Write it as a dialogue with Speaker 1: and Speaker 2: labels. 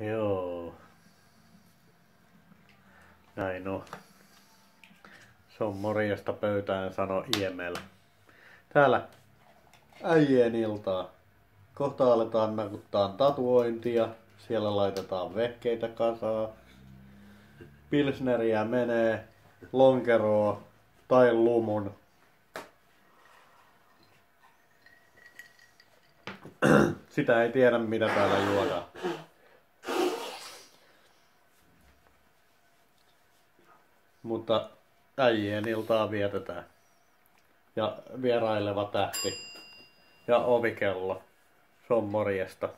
Speaker 1: Joo. Näin on. Se on morjesta pöytään, sano Iemel. Täällä äijien iltaa. Kohta aletaan nakuttaa tatuointia. Siellä laitetaan vehkeitä kasaan. Pilsneriä menee, lonkeroa tai lumun. Sitä ei tiedä mitä täällä juodaan. Mutta äijien iltaa vietetään. Ja vieraileva tähti. Ja ovikello. Se on morjesta.